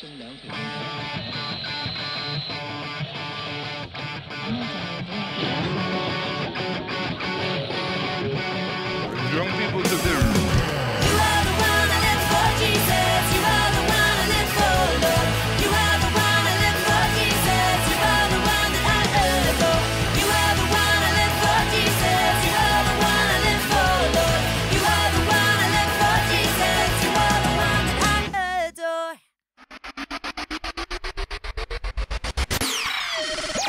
生两腿